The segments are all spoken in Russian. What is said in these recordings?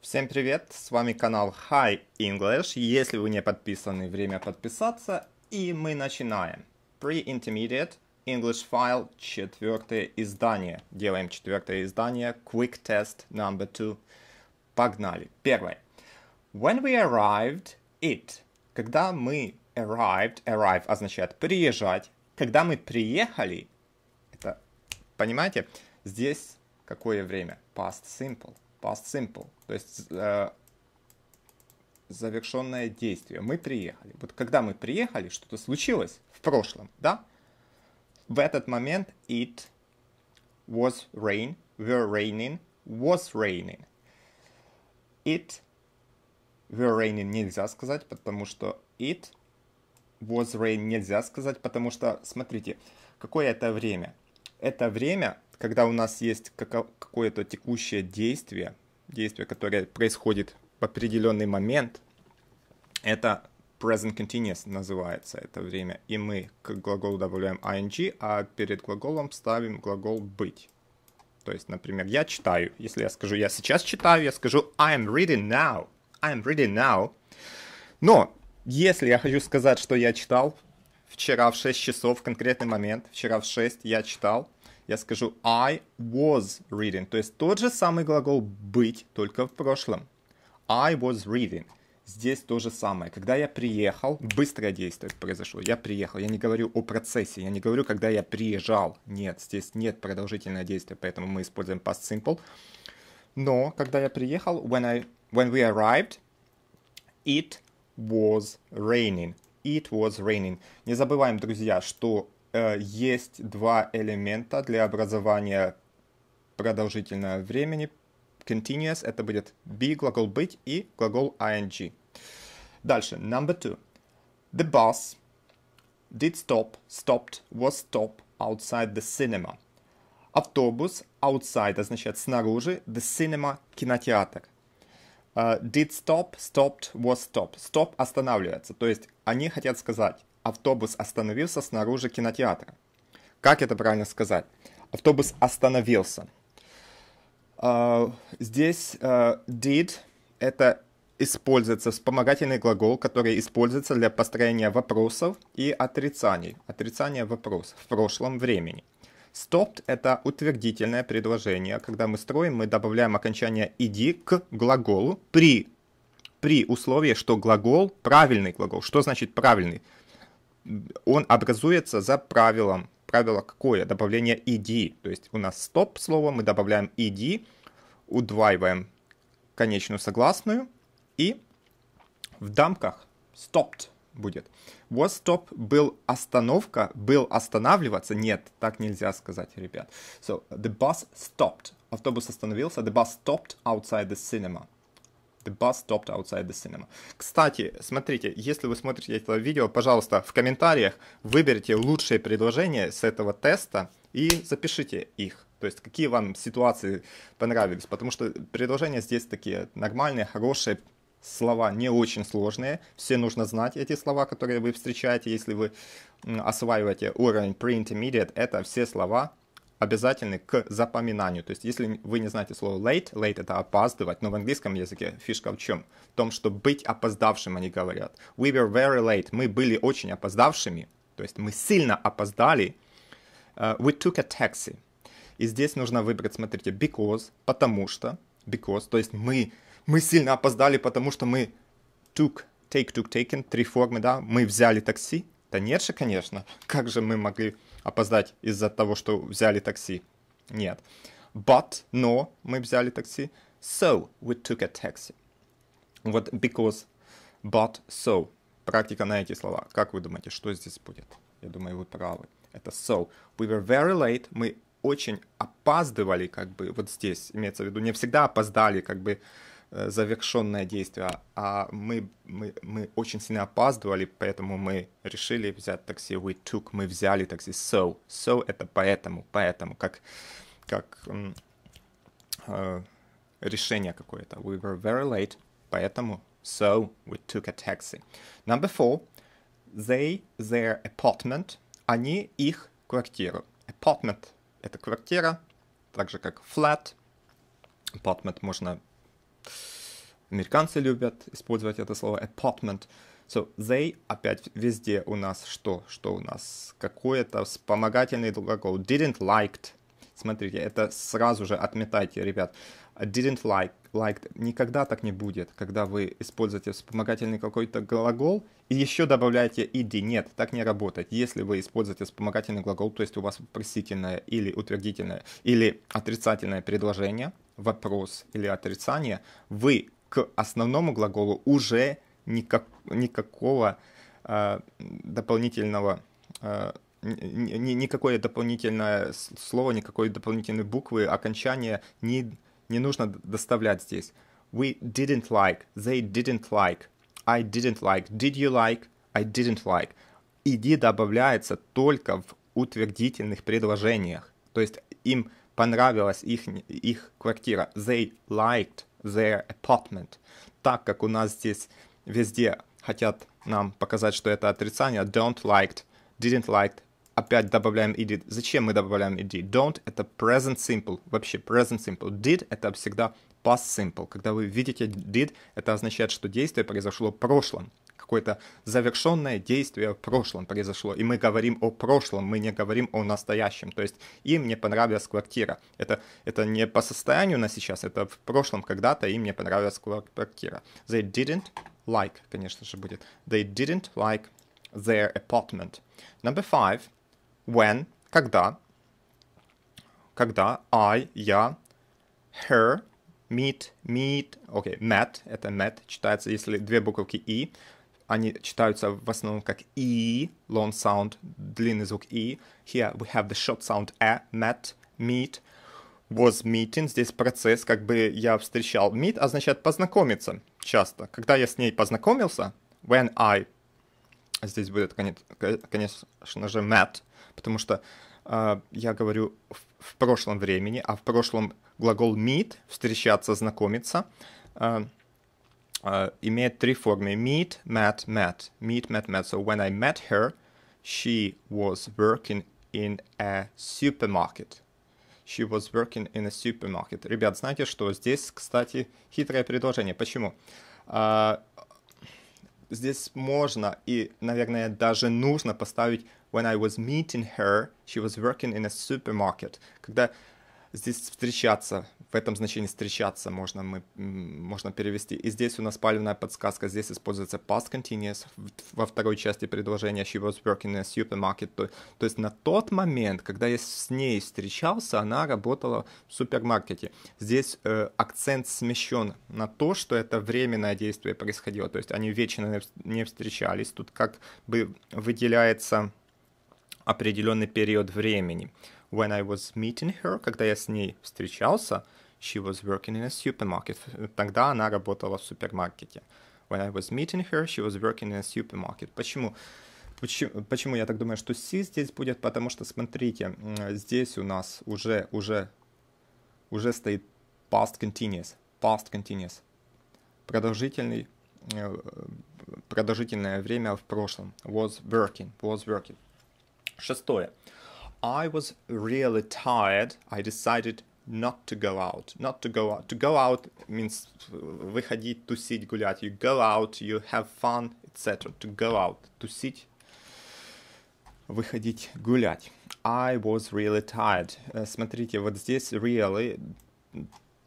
Всем привет, с вами канал Hi English. Если вы не подписаны, время подписаться. И мы начинаем. Pre-Intermediate English File, четвертое издание. Делаем четвертое издание. Quick Test number two. Погнали. Первое. When we arrived, it. Когда мы arrived, arrive означает приезжать. Когда мы приехали, это, понимаете, здесь какое время? Past simple. Past simple. То есть э, завершенное действие. Мы приехали. Вот когда мы приехали, что-то случилось в прошлом, да? В этот момент it was rain, were raining, was raining. It were raining нельзя сказать, потому что it was rain нельзя сказать, потому что, смотрите, какое это время? Это время, когда у нас есть какое-то текущее действие, действие, которое происходит в определенный момент, это present continuous называется это время, и мы к глаголу добавляем ing, а перед глаголом ставим глагол быть. То есть, например, я читаю. Если я скажу я сейчас читаю, я скажу I am reading now. I am reading now. Но если я хочу сказать, что я читал вчера в 6 часов, в конкретный момент, вчера в 6 я читал, я скажу I was reading. То есть тот же самый глагол быть, только в прошлом. I was reading. Здесь то же самое. Когда я приехал, быстрое действие произошло. Я приехал. Я не говорю о процессе. Я не говорю, когда я приезжал. Нет, здесь нет продолжительного действия, поэтому мы используем past simple. Но когда я приехал, when, I, when we arrived, it was raining. It was raining. Не забываем, друзья, что есть два элемента для образования продолжительного времени. Continuous это будет be, глагол быть и глагол ing. Дальше, number two. The bus did stop, stopped, was stopped outside the cinema. Автобус outside означает снаружи, the cinema кинотеатр. Uh, did stop, stopped, was stopped. Stop останавливается. То есть они хотят сказать, автобус остановился снаружи кинотеатра. Как это правильно сказать? Автобус остановился. Uh, здесь uh, did это используется вспомогательный глагол, который используется для построения вопросов и отрицаний. Отрицание вопросов в прошлом времени. Stopped – это утвердительное предложение. Когда мы строим, мы добавляем окончание «иди» к глаголу при, при условии, что глагол – правильный глагол. Что значит правильный? Он образуется за правилом. Правило какое? Добавление «иди». То есть у нас stop слово, мы добавляем «иди», удваиваем конечную согласную – и в дамках stopped будет. Was stop был остановка, был останавливаться. Нет, так нельзя сказать, ребят. So, the bus stopped. Автобус остановился. The bus stopped outside the cinema. The bus stopped outside the cinema. Кстати, смотрите, если вы смотрите это видео, пожалуйста, в комментариях выберите лучшие предложения с этого теста и запишите их. То есть какие вам ситуации понравились, потому что предложения здесь такие нормальные, хорошие, слова не очень сложные, все нужно знать эти слова, которые вы встречаете, если вы осваиваете уровень pre-intermediate, это все слова обязательны к запоминанию. То есть, если вы не знаете слово late, late это опаздывать, но в английском языке фишка в чем? В том, что быть опоздавшим они говорят. We were very late. Мы были очень опоздавшими. То есть, мы сильно опоздали. Uh, we took a taxi. И здесь нужно выбрать, смотрите, because, потому что, because, то есть мы мы сильно опоздали, потому что мы took, take, took, taken, три формы, да, мы взяли такси. Да нет же, конечно. Как же мы могли опоздать из-за того, что взяли такси? Нет. But, но, мы взяли такси. So, we took a taxi. Вот because, but, so. Практика на эти слова. Как вы думаете, что здесь будет? Я думаю, вы правы. Это so. We were very late. Мы очень опаздывали, как бы, вот здесь имеется в виду, не всегда опоздали, как бы, завершенное действие, а мы, мы, мы очень сильно опаздывали, поэтому мы решили взять такси. We took, мы взяли такси. So, so это поэтому, поэтому, как, как э, решение какое-то. We were very late, поэтому so we took a taxi. Number four, they, their apartment, они, их квартиру. Apartment — это квартира, так же как flat. Apartment можно Американцы любят использовать это слово apartment. So, they, опять везде у нас что? Что у нас? Какой-то вспомогательный глагол. Didn't liked. Смотрите, это сразу же отметайте, ребят. Didn't like, liked. Никогда так не будет, когда вы используете вспомогательный какой-то глагол и еще добавляете ed. Нет, так не работает. Если вы используете вспомогательный глагол, то есть у вас вопросительное или утвердительное или отрицательное предложение, вопрос или отрицание, вы к основному глаголу уже никак, никакого э, дополнительного э, ни, никакое дополнительное слово, никакой дополнительной буквы, окончания не, не нужно доставлять здесь. We didn't like, they didn't like, I didn't like, did you like, I didn't like. Иди добавляется только в утвердительных предложениях. То есть им понравилась их, их квартира. They liked their apartment. Так как у нас здесь везде хотят нам показать, что это отрицание, don't liked, didn't liked, опять добавляем ed. Зачем мы добавляем ed? Don't — это present simple, вообще present simple. Did — это всегда past simple. Когда вы видите did, это означает, что действие произошло в прошлом. Какое-то завершенное действие в прошлом произошло. И мы говорим о прошлом, мы не говорим о настоящем. То есть им не понравилась квартира. Это, это не по состоянию на сейчас, это в прошлом когда-то им не понравилась квартира. They didn't like, конечно же, будет. They didn't like their apartment. Number five. When, когда. Когда I, я, her, meet, meet, окей, okay, met, это met, читается, если две буковки и, они читаются в основном как и, long sound, длинный звук и. Here we have the short sound a, met, meet, was meeting, здесь процесс, как бы я встречал. Meet означает познакомиться часто. Когда я с ней познакомился, when I, здесь будет, конечно же, met, потому что э, я говорю в, в прошлом времени, а в прошлом глагол meet, встречаться, знакомиться, э, э, имеет три формы. Meet, met, met. Meet, met, met. So when I met her, she was working in a supermarket. She was working in a supermarket. Ребят, знаете что? Здесь, кстати, хитрое предложение. Почему? Uh, здесь можно и, наверное, даже нужно поставить When I was meeting her, she was working in a supermarket. Когда здесь встречаться, в этом значении встречаться можно, мы, можно перевести. И здесь у нас палевная подсказка, здесь используется past continuous во второй части предложения she was working in a supermarket. То, то есть на тот момент, когда я с ней встречался, она работала в супермаркете. Здесь э, акцент смещен на то, что это временное действие происходило. То есть они вечно не встречались. Тут как бы выделяется определенный период времени. When I was meeting her, когда я с ней встречался, she was working in a supermarket. Тогда она работала в супермаркете. When I was meeting her, she was working in a supermarket. Почему? Почему, почему я так думаю, что C здесь будет? Потому что, смотрите, здесь у нас уже, уже, уже стоит past continuous. Past continuous. Продолжительный, э, продолжительное время в прошлом. Was working. Was working. Шестое. I was really tired. I decided not to go out. Not to go out. To go out means выходить, тусить, гулять. You go out, you have fun, etc. To go out. Тусить, выходить, гулять. I was really tired. Смотрите, вот здесь really.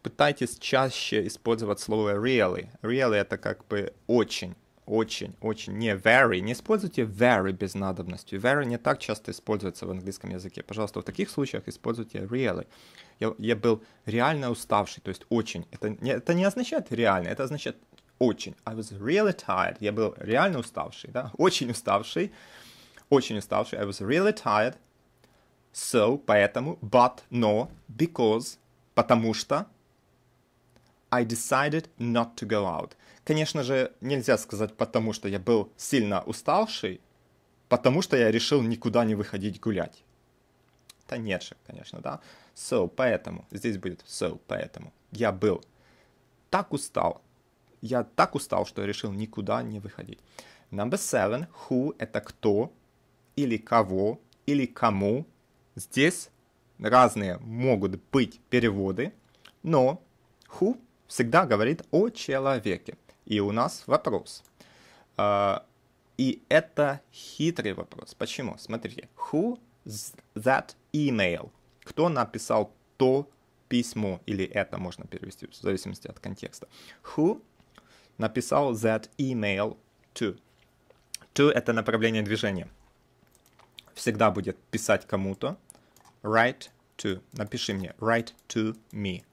Пытайтесь чаще использовать слово really. Really это как бы очень Очень, очень, не very, не используйте very без надобности. Very не так часто используется в английском языке. Пожалуйста, в таких случаях используйте really. Я, я был реально уставший, то есть очень. Это не, это не означает реально, это означает очень. I was really tired. Я был реально уставший, да, очень уставший, очень уставший. I was really tired. So, поэтому, but, но, because, потому что, I decided not to go out. Конечно же, нельзя сказать, потому что я был сильно уставший, потому что я решил никуда не выходить гулять. Да нет же, конечно, да. So, поэтому. Здесь будет so, поэтому. Я был так устал. Я так устал, что я решил никуда не выходить. Number seven. Who – это кто, или кого, или кому. Здесь разные могут быть переводы, но who всегда говорит о человеке. И у нас вопрос. А, и это хитрый вопрос. Почему? Смотрите. Who that email? Кто написал то письмо? Или это можно перевести в зависимости от контекста. Who написал that email to? To — это направление движения. Всегда будет писать кому-то. Write to. Напиши мне. Write to me.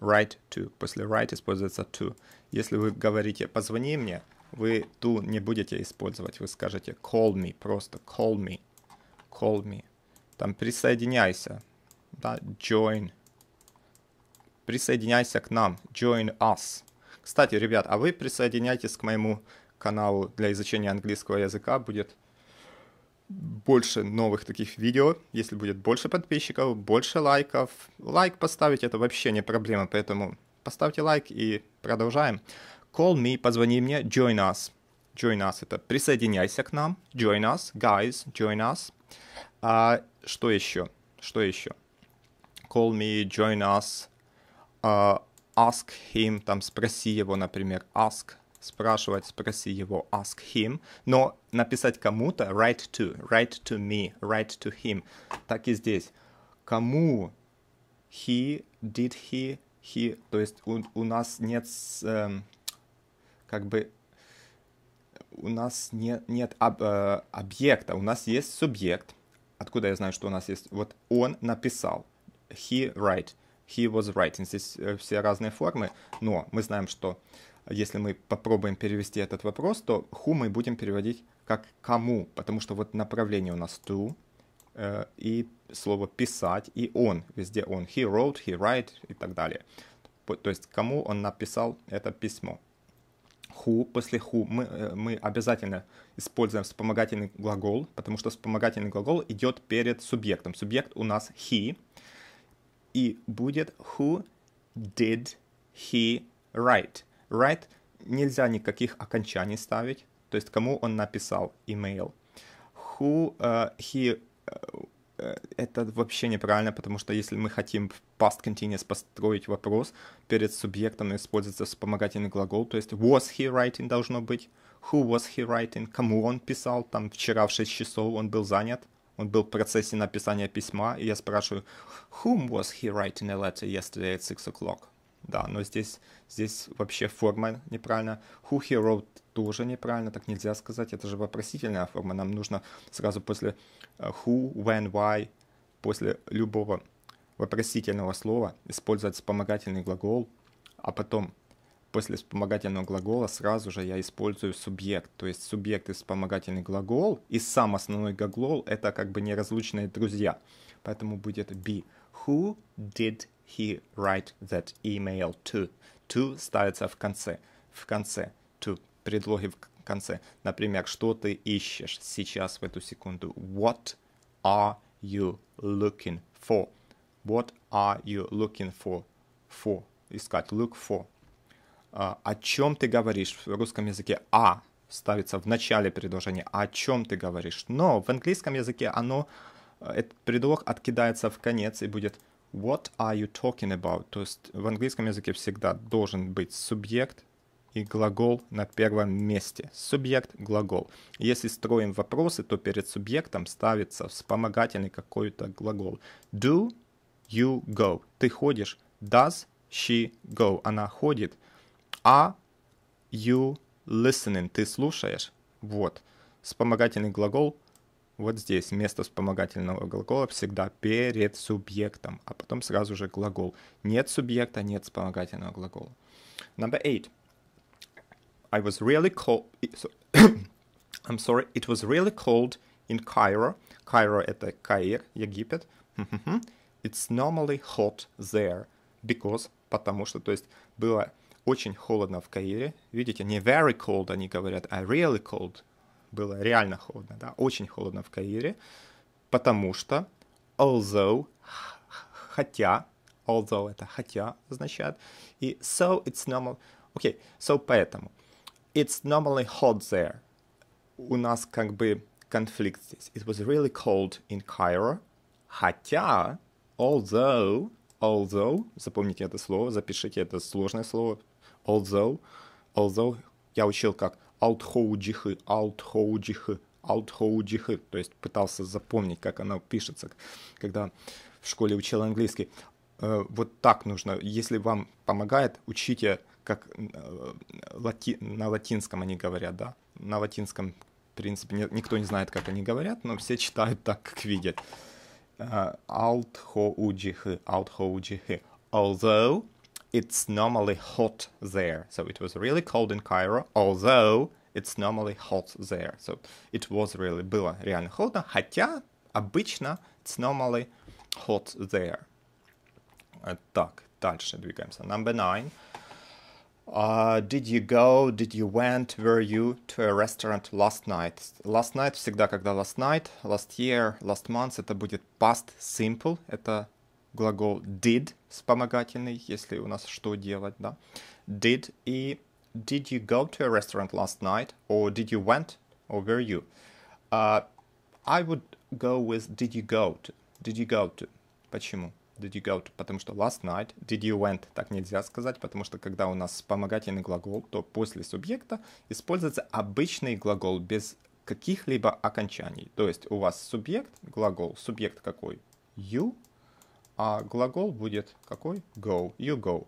Write to. После write используется to. Если вы говорите «позвони мне», вы to не будете использовать. Вы скажете call me. Просто call me. Call me. Там присоединяйся. Да, join. Присоединяйся к нам. Join us. Кстати, ребят, а вы присоединяйтесь к моему каналу для изучения английского языка. Будет больше новых таких видео, если будет больше подписчиков, больше лайков. Лайк поставить это вообще не проблема, поэтому поставьте лайк и продолжаем. Call me, позвони мне, join us. Join us это присоединяйся к нам. Join us, guys, join us. А что еще? Что еще? Call me, join us. Uh, ask him, там спроси его, например, ask спрашивать, спроси его, ask him, но написать кому-то, write to, write to me, write to him, так и здесь. Кому he, did he, he, то есть у, у нас нет, э, как бы, у нас нет, нет об, э, объекта, у нас есть субъект. Откуда я знаю, что у нас есть? Вот он написал, he write, he was writing. Здесь э, все разные формы, но мы знаем, что если мы попробуем перевести этот вопрос, то who мы будем переводить как кому, потому что вот направление у нас to, э, и слово писать, и он, везде он. He wrote, he write и так далее. То есть кому он написал это письмо. Who, после who мы, э, мы обязательно используем вспомогательный глагол, потому что вспомогательный глагол идет перед субъектом. Субъект у нас he, и будет who did he write write нельзя никаких окончаний ставить, то есть кому он написал email. Who uh, he uh, это вообще неправильно, потому что если мы хотим в past continuous построить вопрос, перед субъектом используется вспомогательный глагол, то есть was he writing должно быть, who was he writing, кому он писал, там вчера в 6 часов он был занят, он был в процессе написания письма, и я спрашиваю, whom was he writing a letter yesterday at 6 o'clock? Да, но здесь, здесь вообще форма неправильно. Who he wrote тоже неправильно, так нельзя сказать. Это же вопросительная форма. Нам нужно сразу после э, who, when, why, после любого вопросительного слова использовать вспомогательный глагол, а потом после вспомогательного глагола сразу же я использую субъект. То есть субъект и вспомогательный глагол и сам основной глагол — это как бы неразлучные друзья. Поэтому будет be. Who did he write that email to. To ставится в конце. В конце. To. Предлоги в конце. Например, что ты ищешь сейчас в эту секунду? What are you looking for? What are you looking for? For. Искать. Look for. Uh, о чем ты говоришь? В русском языке а ставится в начале предложения. О чем ты говоришь? Но в английском языке оно, этот предлог откидается в конец и будет What are you talking about? То есть в английском языке всегда должен быть субъект и глагол на первом месте. Субъект, глагол. Если строим вопросы, то перед субъектом ставится вспомогательный какой-то глагол. Do you go? Ты ходишь. Does she go? Она ходит. Are you listening? Ты слушаешь. Вот. Вспомогательный глагол – вот здесь место вспомогательного глагола всегда перед субъектом, а потом сразу же глагол. Нет субъекта, нет вспомогательного глагола. Number eight. I was really cold. I'm sorry. It was really cold in Cairo. Cairo это Каир, Египет. It's normally hot there because, потому что, то есть, было очень холодно в Каире. Видите, не very cold они говорят, а really cold было реально холодно, да, очень холодно в Каире, потому что although, хотя, although это хотя означает, и so it's normal, окей, okay, so поэтому, it's normally hot there. У нас как бы конфликт здесь. It was really cold in Cairo, хотя, although, although, запомните это слово, запишите это сложное слово, although, although, я учил как аутхоуджихы, аутхоуджихы, аутхоуджихы, то есть пытался запомнить, как оно пишется, когда в школе учил английский. Э, вот так нужно, если вам помогает, учите, как э, лати, на латинском они говорят, да, на латинском, в принципе, никто не знает, как они говорят, но все читают так, как видят. Аутхоуджихы, аутхоуджихы. Although it's normally hot there. So it was really cold in Cairo, although it's normally hot there. So it was really, было реально холодно, хотя обычно it's normally hot there. Так, дальше двигаемся. Number nine. Uh, did you go, did you went, were you to a restaurant last night? Last night всегда, когда last night, last year, last month, это будет past simple, это глагол did, вспомогательный, если у нас что делать, да. Did и did you go to a restaurant last night, or did you went, or were you? Uh, I would go with did you go to. Did you go to? Почему? Did you go to? Потому что last night, did you went, так нельзя сказать, потому что когда у нас вспомогательный глагол, то после субъекта используется обычный глагол без каких-либо окончаний. То есть у вас субъект, глагол, субъект какой? You, а глагол будет какой? Go, you go.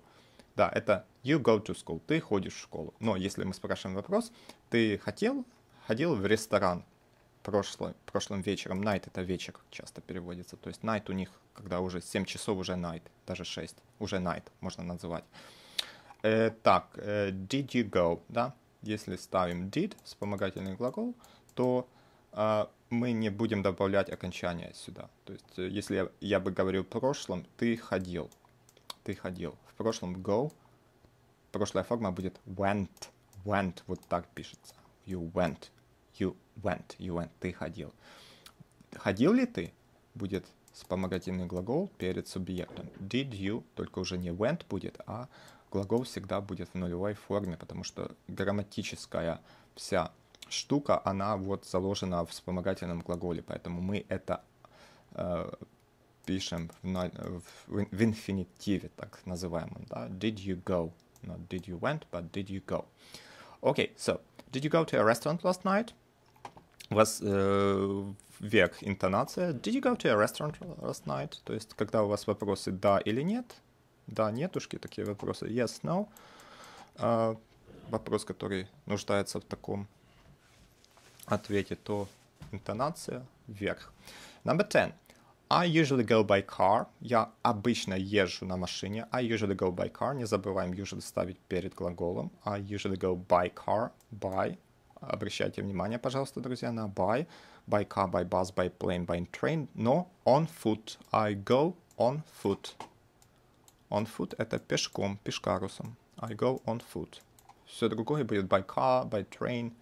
Да, это you go to school, ты ходишь в школу. Но если мы спрашиваем вопрос, ты хотел, ходил в ресторан прошлым, прошлым вечером. Night это вечер часто переводится. То есть night у них, когда уже 7 часов, уже night, даже 6, уже night можно называть. Э, так, э, did you go, да? Если ставим did, вспомогательный глагол, то э, мы не будем добавлять окончание сюда. То есть, э, если я, я бы говорил в прошлом, ты ходил. Ты ходил. В прошлом go. Прошлая форма будет went. Went. Вот так пишется. You went. You went. You went. Ты ходил. Ходил ли ты? Будет вспомогательный глагол перед субъектом. Did you, только уже не went будет, а глагол всегда будет в нулевой форме, потому что грамматическая вся штука, она вот заложена в вспомогательном глаголе, поэтому мы это э, пишем в, в, в инфинитиве, так называемом, да, did you go, not did you went, but did you go. Okay, so, did you go to a restaurant last night? У вас э, вверх интонация. Did you go to a restaurant last night? То есть, когда у вас вопросы да или нет, да, нетушки, такие вопросы, yes, no. Э, вопрос, который нуждается в таком ответе, то интонация вверх. Number 10. I usually go by car. Я обычно езжу на машине. I usually go by car. Не забываем usually ставить перед глаголом. I usually go by car. By. Обращайте внимание, пожалуйста, друзья, на by. By car, by bus, by plane, by train. Но on foot. I go on foot. On foot это пешком, пешкарусом. I go on foot. Все другое будет by car, by train,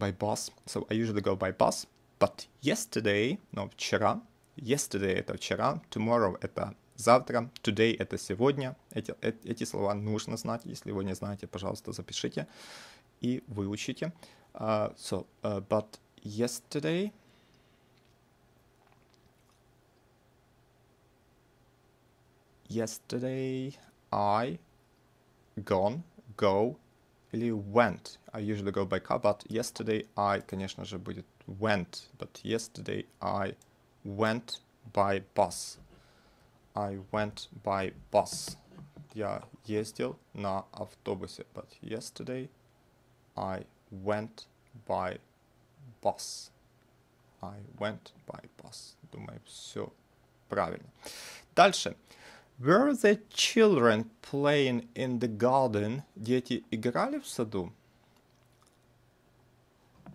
by bus. So I usually go by bus. But yesterday, но вчера, yesterday это вчера, tomorrow это завтра, today это сегодня. Эти, эти слова нужно знать. Если вы не знаете, пожалуйста, запишите и выучите. Uh, so, uh, but yesterday yesterday I gone, go или went. I usually go by car, but yesterday I, конечно же, будет went. But yesterday I went by bus. I went by bus. Я ездил на автобусе. But yesterday I went by bus. I went by bus. Думаю, все правильно. Дальше. Were the children playing in the garden? Дети играли в саду?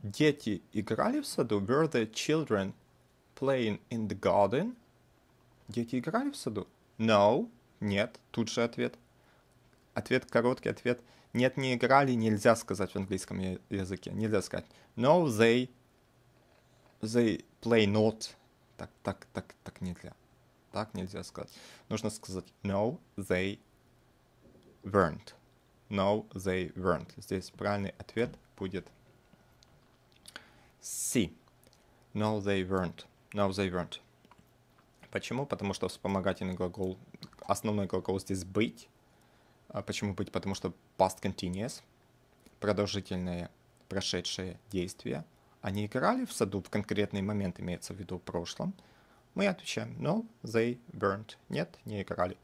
Дети играли в саду? Were the children playing in the garden? Дети играли в саду? No. Нет. Тут же ответ. Ответ короткий, ответ. Нет, не играли, нельзя сказать в английском языке. Нельзя сказать. No, they, they play not. Так, так, так, так нельзя. Так нельзя сказать. Нужно сказать no, they weren't. No, they weren't. Здесь правильный ответ будет C. No, they weren't. No, they weren't. Почему? Потому что вспомогательный глагол основной глагол здесь быть. А почему быть? Потому что past continuous, продолжительное прошедшее действие. Они играли в саду в конкретный момент, имеется в виду в прошлом. Мы отвечаем, no, they weren't. Нет, не играли.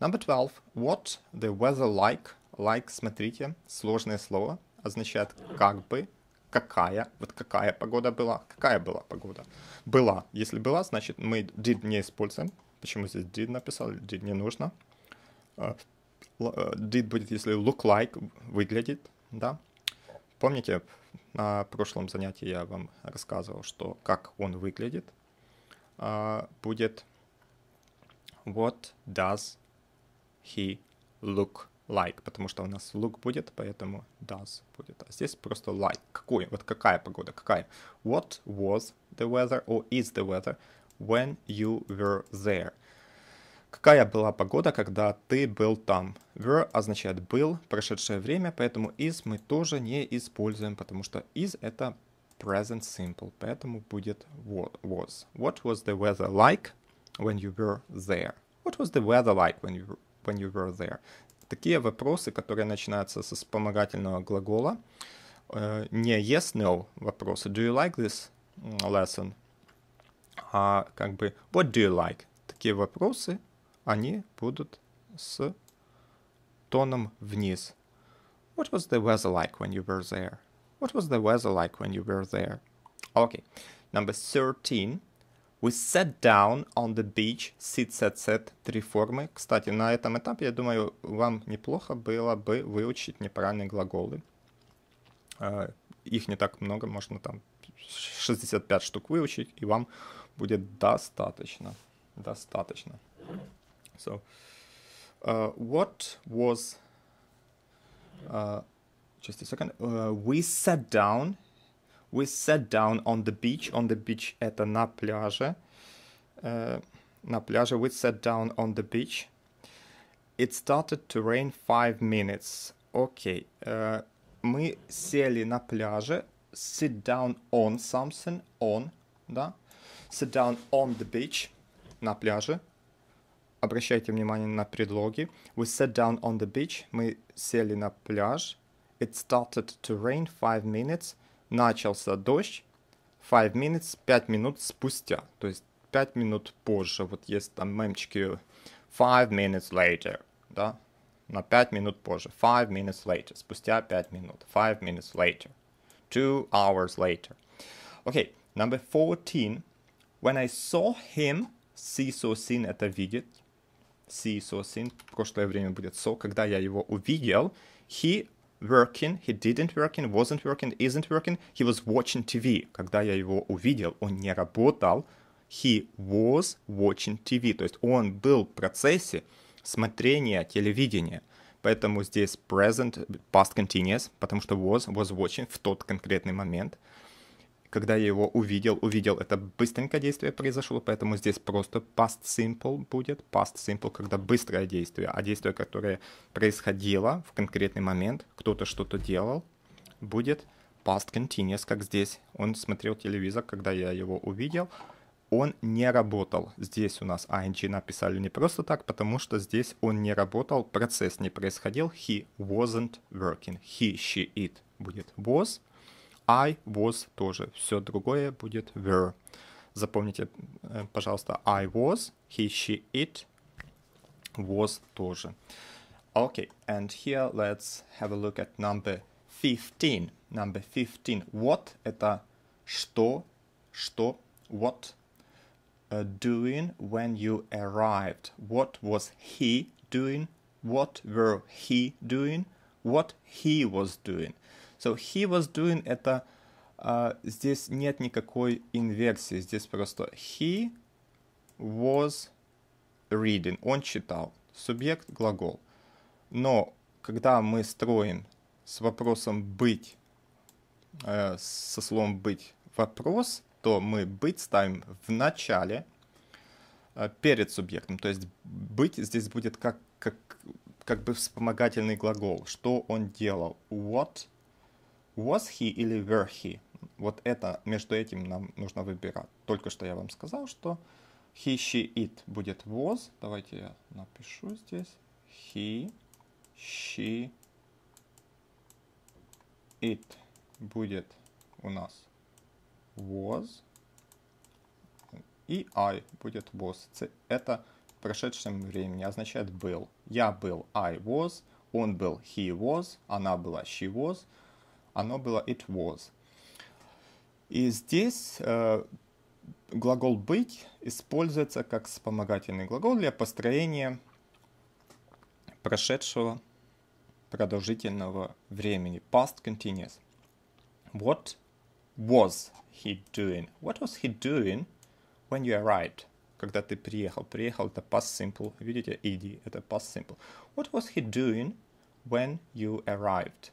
Number 12. What the weather like? Like, смотрите, сложное слово, означает как бы, какая, вот какая погода была, какая была погода. Была, если была, значит мы did не используем. Почему здесь did написал, did не нужно. Uh, did будет, если look like, выглядит, да. Помните, на прошлом занятии я вам рассказывал, что как он выглядит. Uh, будет what does he look like, потому что у нас look будет, поэтому does будет. А здесь просто like. Какой? Вот какая погода? Какая? What was the weather or is the weather when you were there? Какая была погода, когда ты был там? Were означает был, прошедшее время, поэтому is мы тоже не используем, потому что is это present simple, поэтому будет was. What was the weather like when you were there? What was the weather like when you, when you were there? Такие вопросы, которые начинаются со вспомогательного глагола, э, не yes, no вопросы. Do you like this lesson? А как бы what do you like? Такие вопросы, они будут с тоном вниз. What was the weather like when you were there? What was the weather like when you were there? Okay, number 13. We sat down on the beach. Sit, sat, sat. Три формы. Кстати, на этом этапе, я думаю, вам неплохо было бы выучить неправильные глаголы. Uh, их не так много, можно там 65 штук выучить, и вам будет достаточно. Достаточно. So, uh, what was... Uh, just a second. we sat down We sat down on the beach. On the beach — это на пляже. Uh, на пляже. We sat down on the beach. It started to rain five minutes. Окей. Okay. Uh, мы сели на пляже. Sit down on something. On. Да? Sit down on the beach. На пляже. Обращайте внимание на предлоги. We sat down on the beach. Мы сели на пляж. It started to rain five minutes начался дождь, five minutes, 5 минут спустя, то есть 5 минут позже. Вот есть там мемчики five minutes later, да, на 5 минут позже, five minutes later, спустя 5 минут, five minutes later, two hours later. Okay, number 14. When I saw him, see, saw, seen, это видеть. See, saw, seen, прошлое время будет so, когда я его увидел, he working, he didn't working, wasn't working, isn't working, he was watching TV. Когда я его увидел, он не работал, he was watching TV, то есть он был в процессе смотрения телевидения. Поэтому здесь present, past continuous, потому что was, was watching в тот конкретный момент когда я его увидел, увидел, это быстренькое действие произошло, поэтому здесь просто past simple будет, past simple, когда быстрое действие, а действие, которое происходило в конкретный момент, кто-то что-то делал, будет past continuous, как здесь. Он смотрел телевизор, когда я его увидел, он не работал. Здесь у нас ing написали не просто так, потому что здесь он не работал, процесс не происходил. He wasn't working. He, she, it будет was, I was тоже. Все другое будет were. Запомните, э, пожалуйста, I was, he, she, it was тоже. Okay, and here let's have a look at number 15. Number 15. What это что, что, what uh, doing when you arrived. What was he doing? What were he doing? What he was doing. So he was doing это uh, здесь нет никакой инверсии, здесь просто he was reading, он читал, субъект глагол. Но когда мы строим с вопросом быть, э, со словом быть вопрос, то мы быть ставим в начале э, перед субъектом. То есть быть здесь будет как, как, как бы вспомогательный глагол. Что он делал? What was he или were he. Вот это, между этим нам нужно выбирать. Только что я вам сказал, что he, she, it будет was. Давайте я напишу здесь. He, she, it будет у нас was. И I будет was. Это в прошедшем времени означает был. Я был, I was. Он был, he was. Она была, she was. Оно было, it was. И здесь э, глагол быть используется как вспомогательный глагол для построения прошедшего продолжительного времени. Past continuous. What was he doing? What was he doing when you arrived? Когда ты приехал. Приехал это past simple. Видите, ed это past simple. What was he doing when you arrived?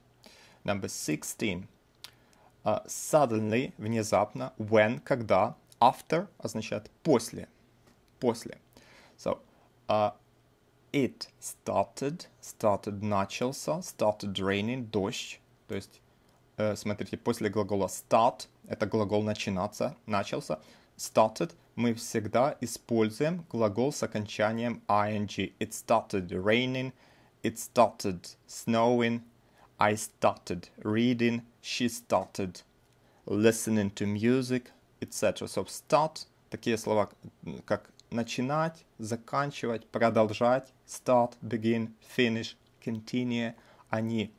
Number 16. Uh, suddenly, внезапно, when, когда, after означает после, после. So, uh, it started, started начался, started raining, дождь. То есть, э, смотрите, после глагола start, это глагол начинаться, начался. Started мы всегда используем глагол с окончанием ing. It started raining, it started snowing, I started reading, she started listening to music, etc. So start, такие слова как начинать, заканчивать, продолжать, start, begin, finish, continue, они,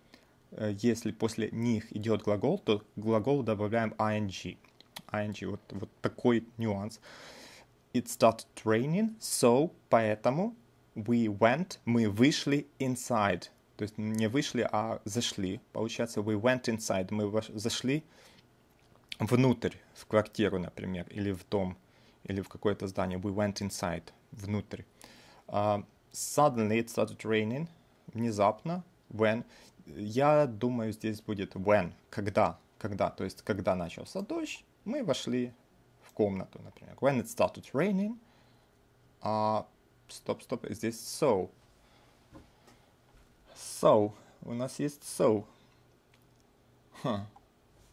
э, если после них идет глагол, то к глаголу добавляем ing. ing, вот, вот такой нюанс. It started raining, so, поэтому we went, мы вышли inside. То есть не вышли, а зашли. Получается, we went inside, мы зашли внутрь, в квартиру, например, или в дом, или в какое-то здание. We went inside, внутрь. Uh, suddenly it started raining. Внезапно. When. Я думаю, здесь будет when. Когда. Когда. То есть, когда начался дождь, мы вошли в комнату, например. When it started raining. Uh, стоп, стоп. Здесь so. So. У нас есть so. Huh.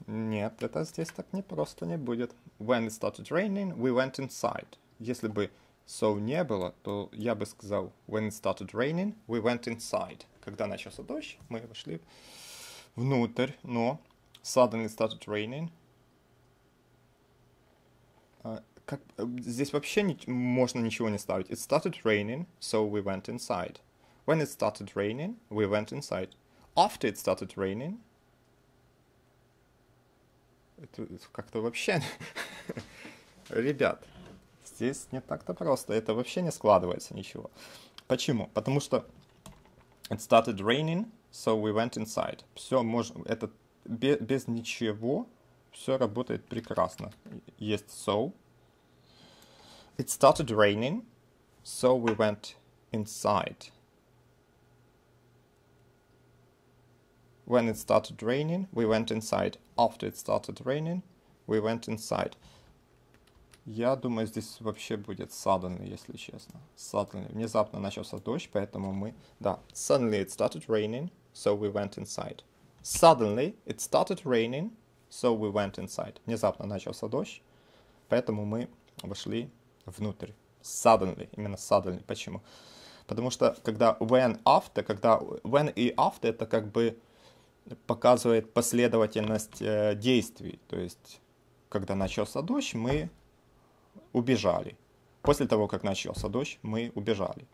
Нет, это здесь так не просто не будет. When it started raining, we went inside. Если бы so не было, то я бы сказал when it started raining, we went inside. Когда начался дождь, мы вошли внутрь, но suddenly started raining. Как, здесь вообще не, можно ничего не ставить. It started raining, so we went inside. When it started raining, we went inside. After it started raining, это как-то вообще... Ребят, здесь не так-то просто. Это вообще не складывается ничего. Почему? Потому что it started raining, so we went inside. Все можно... Это без, без ничего все работает прекрасно. Есть so. It started raining, so we went inside. When it started raining, we went inside. After it started raining, we went inside. Я думаю, здесь вообще будет suddenly, если честно. Suddenly. Внезапно начался дождь, поэтому мы... Да. Suddenly it started raining, so we went inside. Suddenly it started raining, so we went inside. Внезапно начался дождь, поэтому мы вошли внутрь. Suddenly. Именно suddenly. Почему? Потому что когда when after, когда when и after это как бы показывает последовательность э, действий. То есть, когда начался дождь, мы убежали. После того, как начался дождь, мы убежали.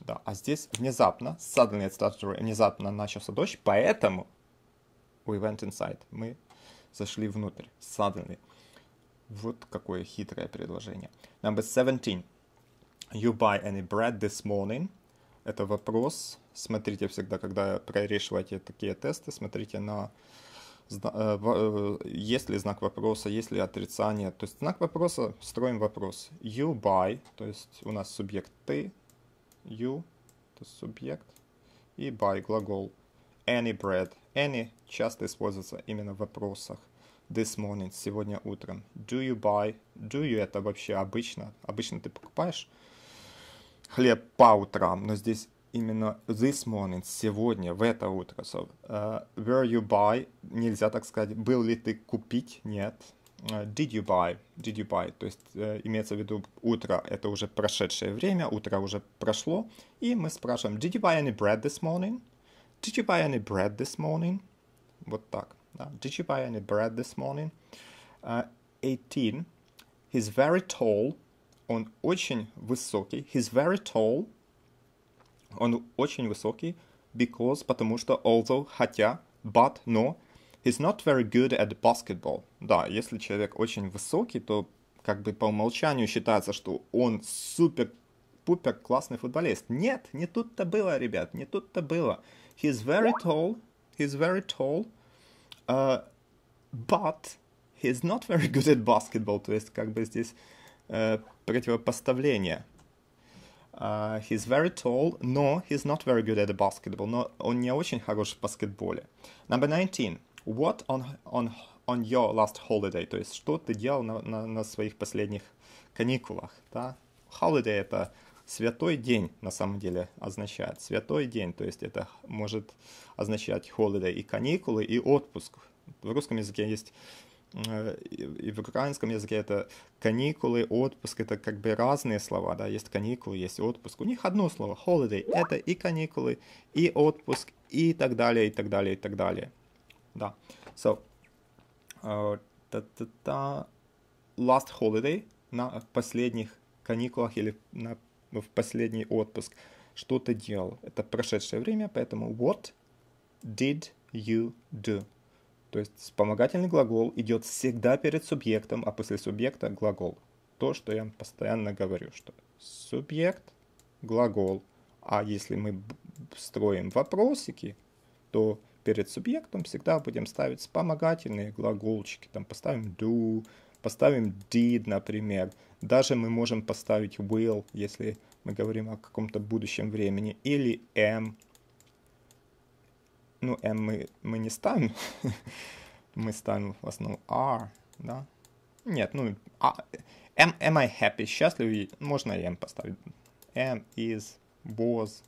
Да, а здесь внезапно, suddenly it started, внезапно начался дождь, поэтому we went inside. Мы зашли внутрь. Suddenly. Вот какое хитрое предложение. Number 17. You buy any bread this morning? Это вопрос. Смотрите всегда, когда прорешиваете такие тесты, смотрите на э, э, есть ли знак вопроса, есть ли отрицание. То есть знак вопроса, строим вопрос. You buy, то есть у нас субъект ты, you, это субъект, и buy, глагол. Any bread. Any часто используется именно в вопросах. This morning, сегодня утром. Do you buy? Do you это вообще обычно. Обычно ты покупаешь хлеб по утрам, но здесь именно this morning, сегодня, в это утро. So, uh, were you buy, нельзя так сказать, был ли ты купить, нет. did you buy, did you buy, то есть э, имеется в виду утро, это уже прошедшее время, утро уже прошло, и мы спрашиваем, did you buy any bread this morning? Did you buy any bread this morning? Вот так. Да. Did you buy any bread this morning? Uh, 18. He's very tall. Он очень высокий. He's very tall. Он очень высокий because, потому что, although, хотя, but, но, he's not very good at basketball. Да, если человек очень высокий, то как бы по умолчанию считается, что он супер-пупер классный футболист. Нет, не тут-то было, ребят, не тут-то было. He's very tall, he's very tall, uh, but he's not very good at basketball. То есть как бы здесь uh, противопоставление. Uh, he's very tall, но he's not very good at basketball. Но он не очень хорош в баскетболе. Number 19. What on, on, on your last holiday? То есть, что ты делал на, на, на своих последних каникулах? Да? Holiday — это святой день, на самом деле, означает. Святой день, то есть это может означать holiday и каникулы, и отпуск. В русском языке есть и в украинском языке это каникулы, отпуск, это как бы разные слова, да, есть каникулы, есть отпуск. У них одно слово, holiday, это и каникулы, и отпуск, и так далее, и так далее, и так далее. Да. So, uh, -та -та, last holiday, на последних каникулах или на, в последний отпуск, что ты делал? Это прошедшее время, поэтому what did you do? То есть вспомогательный глагол идет всегда перед субъектом, а после субъекта глагол. То, что я постоянно говорю, что субъект, глагол. А если мы строим вопросики, то перед субъектом всегда будем ставить вспомогательные глаголчики. Там поставим do, поставим did, например. Даже мы можем поставить will, если мы говорим о каком-то будущем времени, или am, ну, M мы, мы не ставим, мы ставим в основном R, да? Нет, ну, а, am, am I happy, счастлив, можно и M поставить. Am, is, was,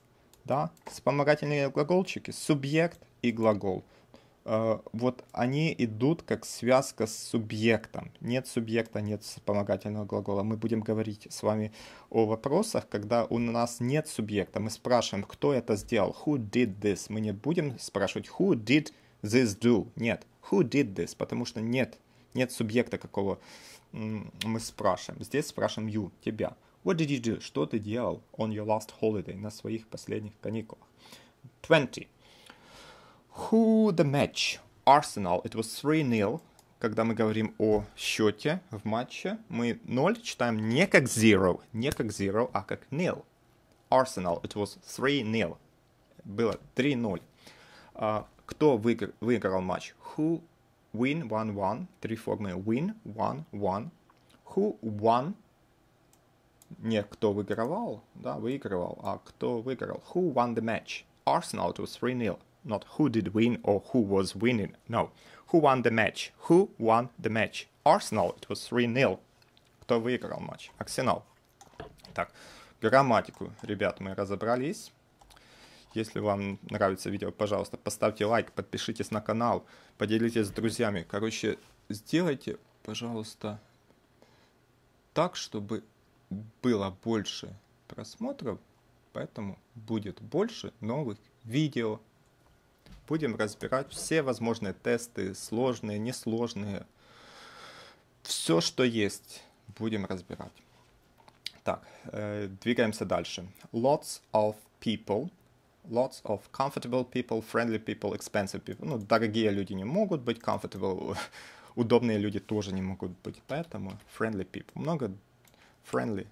да? Вспомогательные глаголчики, субъект и глагол. Э, вот они идут как связка с субъектом. Нет субъекта, нет вспомогательного глагола. Мы будем говорить с вами о вопросах, когда у нас нет субъекта. Мы спрашиваем, кто это сделал, who did this. Мы не будем спрашивать, who did this do. Нет, who did this, потому что нет, нет субъекта какого мы спрашиваем. Здесь спрашиваем you, тебя. What did you do? Что ты делал on your last holiday, на своих последних каникулах? 20. Who the match? Arsenal. It was 3-0. Когда мы говорим о счете в матче, мы 0 читаем не как zero, не как zero, а как nil. Arsenal. It was 3-0. Было 3-0. Uh, кто выигр выиграл матч? Who win 1-1. Три формы win 1-1. Who won? Не кто выигрывал, да, выигрывал, а кто выиграл. Who won the match? Arsenal. It was 3-0 not who did win or who was winning. No. Who won the match? Who won the match? Arsenal. It was 3-0. Кто выиграл матч? Арсенал. Так, грамматику, ребят, мы разобрались. Если вам нравится видео, пожалуйста, поставьте лайк, подпишитесь на канал, поделитесь с друзьями. Короче, сделайте, пожалуйста, так, чтобы было больше просмотров, поэтому будет больше новых видео будем разбирать все возможные тесты, сложные, несложные. Все, что есть, будем разбирать. Так, э, двигаемся дальше. Lots of people. Lots of comfortable people, friendly people, expensive people. Ну, дорогие люди не могут быть comfortable, удобные люди тоже не могут быть, поэтому friendly people. Много friendly,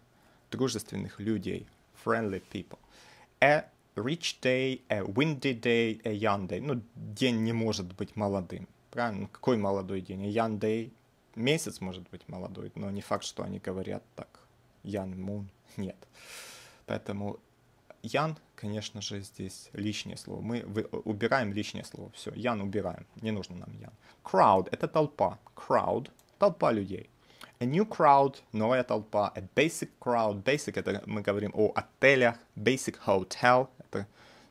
дружественных людей. Friendly people. A rich day, a windy day, a young day. Ну, день не может быть молодым. Правильно? Какой молодой день? A young day. Месяц может быть молодой, но не факт, что они говорят так. Young moon. Нет. Поэтому Ян, конечно же, здесь лишнее слово. Мы убираем лишнее слово. Все, Ян убираем. Не нужно нам Ян. Crowd — это толпа. Crowd — толпа людей. A new crowd — новая толпа. A basic crowd. Basic — это мы говорим о отелях. Basic hotel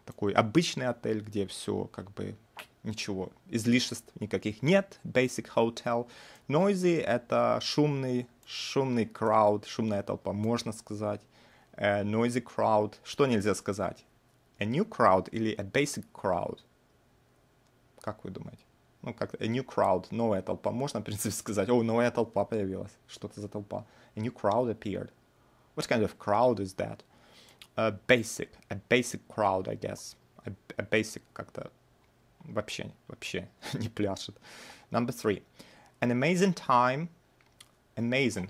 такой обычный отель, где все как бы ничего, излишеств никаких нет, basic hotel. Noisy — это шумный, шумный crowd, шумная толпа, можно сказать. Uh, noisy crowd, что нельзя сказать? A new crowd или a basic crowd? Как вы думаете? Ну, как a new crowd, новая толпа. Можно, в принципе, сказать, о, новая толпа появилась. Что это за толпа? A new crowd appeared. What kind of crowd is that? A basic, a basic crowd, I guess. A, a basic как-то вообще, вообще не пляшет. Number three. An amazing time. Amazing.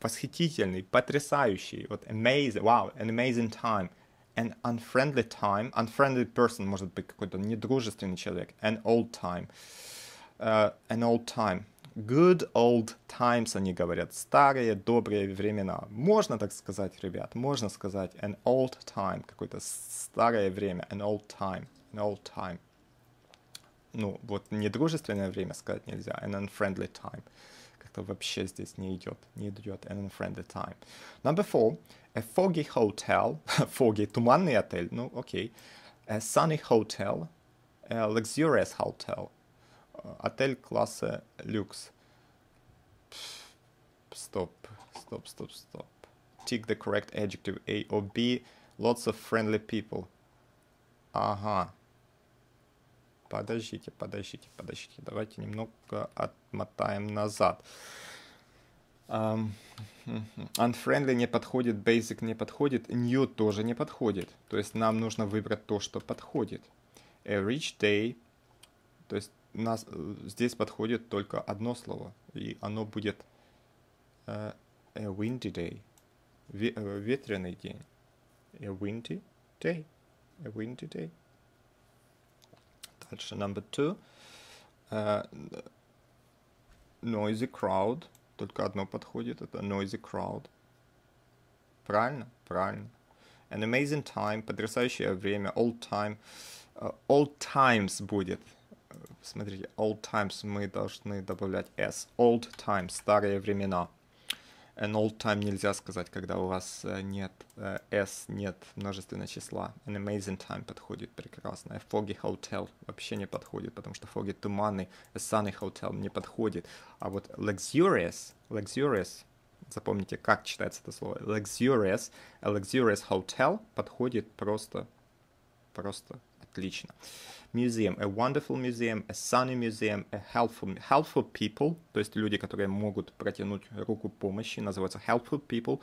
Восхитительный, потрясающий. Вот amazing. Wow, an amazing time. An unfriendly time. Unfriendly person может быть какой-то недружественный человек. An old time. Uh, an old time. Good old times, они говорят. Старые, добрые времена. Можно так сказать, ребят. Можно сказать an old time. Какое-то старое время. An old time. An old time ну, вот недружественное время сказать нельзя, an unfriendly time. Как-то вообще здесь не идет, не идет an unfriendly time. Number four, a foggy hotel, foggy, туманный отель, ну, окей. Okay. A sunny hotel, a luxurious hotel, отель класса люкс. Стоп, стоп, стоп, стоп. Tick the correct adjective A or B. Lots of friendly people. Ага, Подождите, подождите, подождите. Давайте немного отмотаем назад. Um, unfriendly не подходит, basic не подходит, new тоже не подходит. То есть нам нужно выбрать то, что подходит. A rich day, то есть нас, здесь подходит только одно слово, и оно будет uh, a windy day, ветреный день. A windy day, a windy day. Дальше number two. Uh, noisy crowd. Только одно подходит. Это noisy crowd. Правильно? Правильно. An amazing time. Потрясающее время. Old time. Uh, old times будет. Смотрите, old times мы должны добавлять s. Old times. Старые времена an old time нельзя сказать, когда у вас э, нет uh, s, нет множественного числа. An amazing time подходит прекрасно. A foggy hotel вообще не подходит, потому что foggy туманный. A sunny hotel не подходит. А вот luxurious, luxurious, запомните, как читается это слово. Luxurious, a luxurious hotel подходит просто, просто отлично. museum, a wonderful museum, a sunny museum, a helpful, helpful people, то есть люди, которые могут протянуть руку помощи, называются helpful people.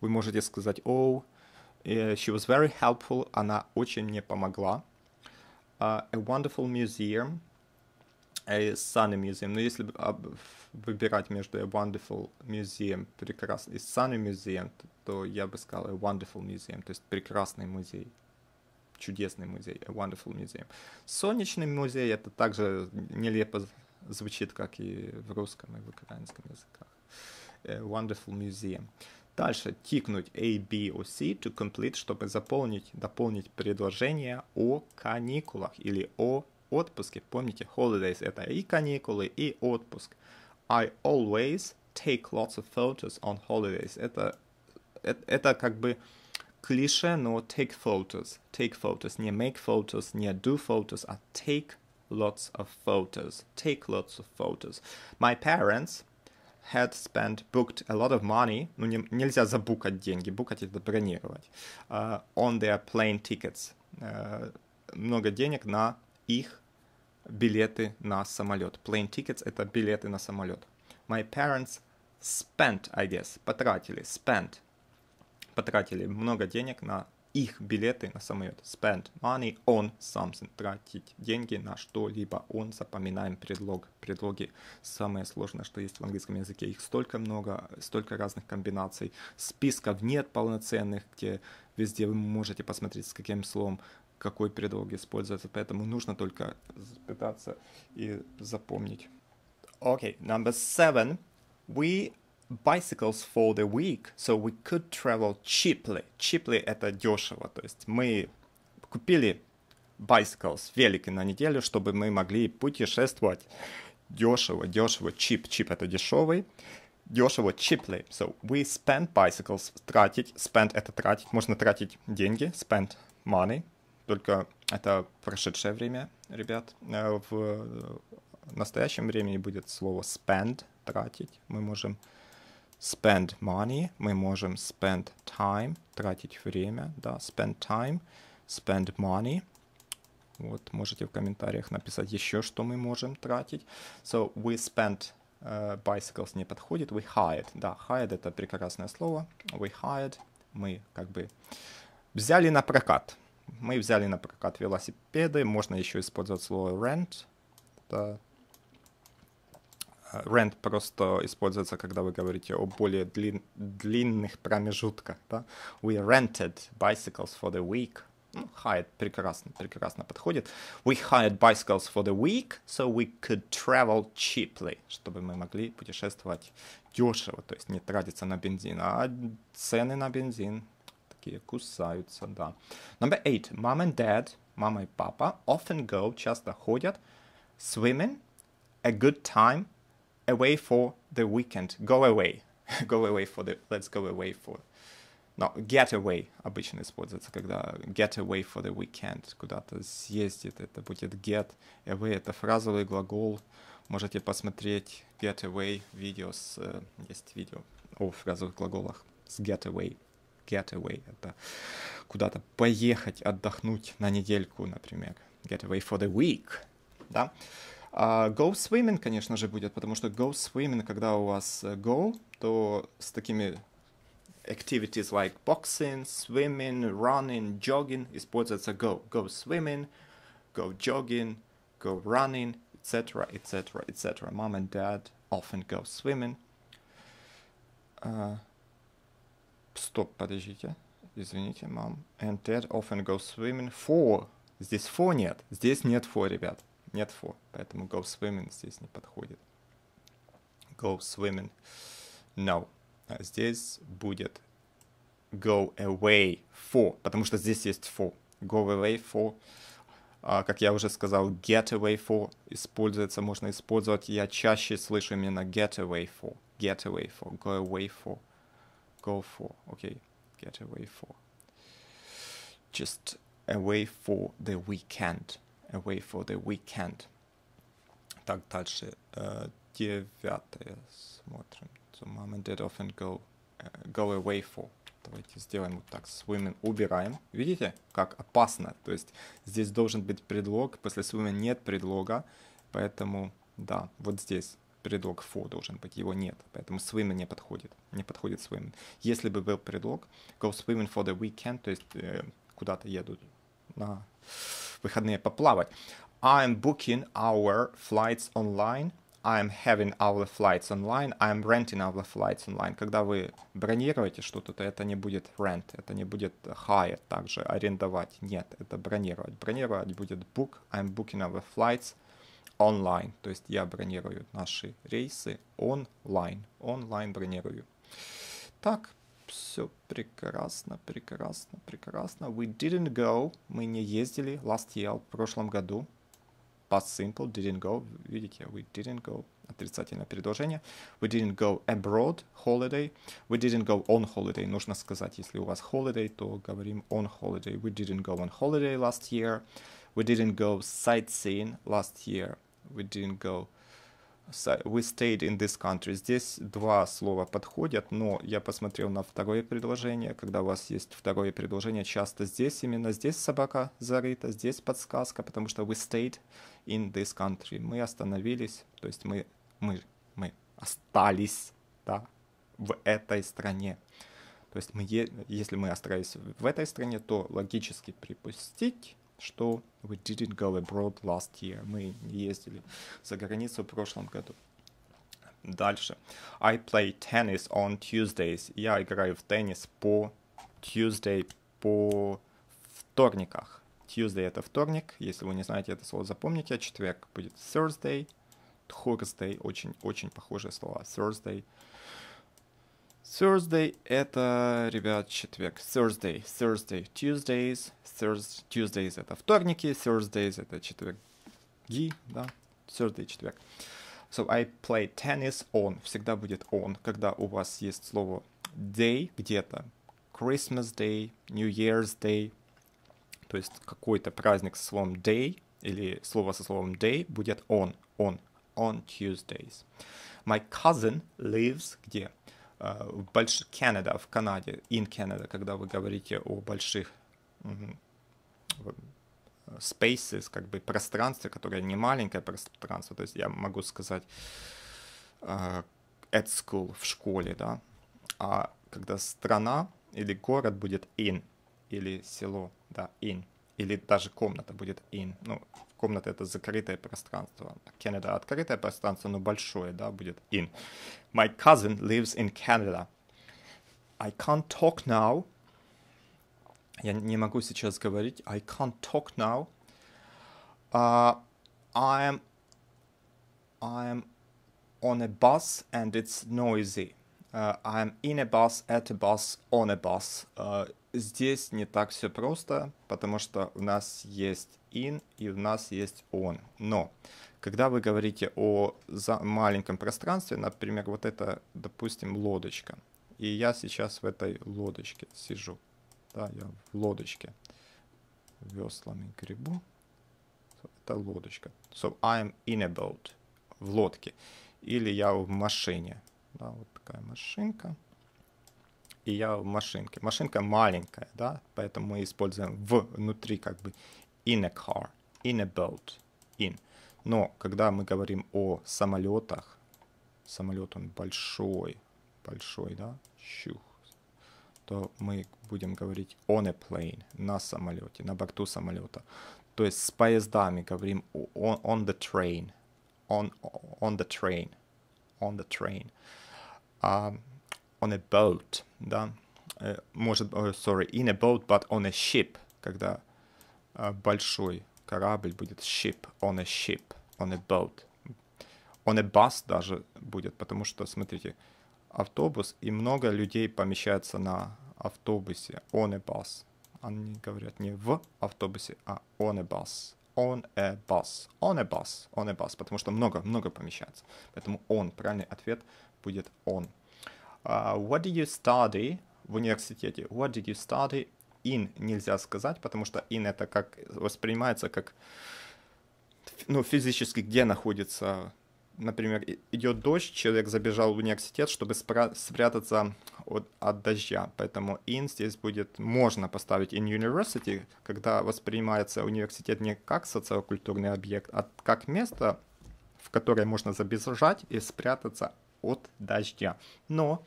Вы можете сказать, oh, she was very helpful, она очень мне помогла. Uh, a wonderful museum, a sunny museum. Но если выбирать между a wonderful museum, прекрасный, и sunny museum, то я бы сказал a wonderful museum, то есть прекрасный музей чудесный музей, a wonderful museum. Солнечный музей это также нелепо звучит, как и в русском и в украинском языках. A wonderful museum. Дальше тикнуть A, B, O, C to complete, чтобы заполнить, дополнить предложение о каникулах или о отпуске. Помните, holidays это и каникулы, и отпуск. I always take lots of photos on holidays. Это, это, это как бы клише, но take photos. Take photos. Не make photos, не do photos, а take lots of photos. Take lots of photos. My parents had spent, booked a lot of money, ну не, нельзя забукать деньги, букать это бронировать, uh, on their plane tickets. Uh, много денег на их билеты на самолет. Plane tickets — это билеты на самолет. My parents spent, I guess, потратили, spent потратили много денег на их билеты на самолет. Spend money on something. Тратить деньги на что-либо. On запоминаем предлог. Предлоги самое сложное, что есть в английском языке. Их столько много, столько разных комбинаций. Списков нет полноценных, где везде вы можете посмотреть, с каким словом какой предлог используется. Поэтому нужно только пытаться и запомнить. Okay, number seven. We bicycles for the week, so we could travel cheaply. Cheaply — это дешево, то есть мы купили bicycles, велики на неделю, чтобы мы могли путешествовать дешево, дешево, cheap, cheap — это дешевый, дешево, cheaply. So we spend bicycles, тратить, spend — это тратить, можно тратить деньги, spend money, только это прошедшее время, ребят. Э, в настоящем времени будет слово spend, тратить. Мы можем spend money, мы можем spend time, тратить время, да, spend time, spend money. Вот, можете в комментариях написать еще, что мы можем тратить. So, we spent uh, bicycles не подходит, we hired, да, hired это прекрасное слово, we hired, мы как бы взяли на прокат, мы взяли на прокат велосипеды, можно еще использовать слово rent, это Rent просто используется, когда вы говорите о более длин, длинных промежутках. Да? We rented bicycles for the week. Ну, hired прекрасно, прекрасно подходит. We hired bicycles for the week, so we could travel cheaply, чтобы мы могли путешествовать дешево, то есть не тратиться на бензин. А цены на бензин такие кусаются, да. Number eight. Mom and dad, мама и папа, often go, часто ходят, swimming, a good time, away for the weekend. Go away. go away for the... Let's go away for... No, get away обычно используется, когда get away for the weekend, куда-то съездит, это будет get away, это фразовый глагол. Можете посмотреть get away видео, с, есть видео о фразовых глаголах с get away. Get away, это куда-то поехать, отдохнуть на недельку, например. Get away for the week, да. А go swimming, конечно же, будет, потому что go swimming, когда у вас э, go, то с такими activities like boxing, swimming, running, jogging используется go. Go swimming, go jogging, go running, etc., etc., etc. Mom and dad often go swimming. Uh, стоп, подождите. Извините, mom and dad often go swimming for. Здесь for нет. Здесь нет for, ребят. Нет for, поэтому go swimming здесь не подходит. Go swimming. No. А здесь будет go away for, потому что здесь есть for. Go away for. А, как я уже сказал, get away for используется, можно использовать. Я чаще слышу именно get away for. Get away for. Go away for. Go for. Okay. Get away for. Just away for the weekend away for the weekend. Так, дальше. Uh, девятое смотрим. So mom and dad often go, uh, go away for. Давайте сделаем вот так. Swimming убираем. Видите, как опасно. То есть здесь должен быть предлог. После swimming нет предлога. Поэтому, да, вот здесь предлог for должен быть, его нет, поэтому swimming не подходит, не подходит swimming. Если бы был предлог go swimming for the weekend, то есть э, куда-то едут на выходные поплавать. I'm booking our flights online. I'm having our flights online. I'm renting our flights online. Когда вы бронируете что-то, то это не будет rent, это не будет hire, также арендовать. Нет, это бронировать. Бронировать будет book. I'm booking our flights online. То есть я бронирую наши рейсы онлайн. Онлайн бронирую. Так, все прекрасно, прекрасно, прекрасно. We didn't go, мы не ездили last year, в прошлом году. Past simple, didn't go, видите, we didn't go, отрицательное предложение. We didn't go abroad, holiday. We didn't go on holiday, нужно сказать, если у вас holiday, то говорим on holiday. We didn't go on holiday last year. We didn't go sightseeing last year. We didn't go we stayed in this country. Здесь два слова подходят, но я посмотрел на второе предложение. Когда у вас есть второе предложение, часто здесь, именно здесь собака зарыта, здесь подсказка, потому что we stayed in this country. Мы остановились, то есть мы, мы, мы остались, да, в этой стране. То есть мы, если мы остались в этой стране, то логически припустить, что we didn't go abroad last year. Мы не ездили за границу в прошлом году. Дальше. I play tennis on Tuesdays. Я играю в теннис по Tuesday, по вторниках. Tuesday это вторник. Если вы не знаете это слово, запомните. Четверг будет Thursday. Thursday. Очень-очень похожее слово. Thursday. Thursday это, ребят, четверг. Thursday, Thursday, Tuesdays, Thursday, Tuesdays это вторники, Thursdays это четверги, да, Thursday, четверг. So I play tennis on, всегда будет on, когда у вас есть слово day где-то, Christmas Day, New Year's Day, То есть какой-то праздник со словом day или слово со словом day будет on, on, on Tuesdays. My cousin lives где? В больш... Canada, в Канаде, in Canada, когда вы говорите о больших spaces, как бы пространстве, которое не маленькое пространство, то есть я могу сказать uh, at school, в школе, да, а когда страна или город будет in, или село, да, in, или даже комната будет in, ну, комната это закрытое пространство, Canada открытое пространство, но большое, да, будет in. My cousin lives in Canada. I can't talk now, я не могу сейчас говорить. I can't talk now. Uh, I'm I'm on a bus and it's noisy. Uh, I'm in a bus, at a bus, on a bus. Uh, здесь не так все просто, потому что у нас есть in и у нас есть on. Но когда вы говорите о за маленьком пространстве, например, вот это, допустим, лодочка, и я сейчас в этой лодочке сижу, да, я в лодочке веслами грибу. Это лодочка. So I'm in a boat. В лодке. Или я в машине. Да, вот такая машинка. И я в машинке. Машинка маленькая, да, поэтому мы используем внутри как бы in a car, in a boat, in. Но когда мы говорим о самолетах, самолет он большой, большой, да, щух, то мы будем говорить on a plane, на самолете, на борту самолета. То есть с поездами говорим on, on the train, on, on the train, on the train. Um, on a boat, да, uh, может, oh, sorry, in a boat, but on a ship, когда uh, большой корабль будет ship, on a ship, on a boat. On a bus даже будет, потому что, смотрите, автобус, и много людей помещается на автобусе, on a bus. Они говорят не в автобусе, а on a bus. On a bus. On a bus. On a bus. Потому что много-много помещается. Поэтому on. Правильный ответ будет on. Uh, what did you study в университете? What did you study? In нельзя сказать, потому что in это как воспринимается как ну, физически где находится например, идет дождь, человек забежал в университет, чтобы спрятаться от, от дождя. Поэтому in здесь будет, можно поставить in university, когда воспринимается университет не как социокультурный объект, а как место, в которое можно забежать и спрятаться от дождя. Но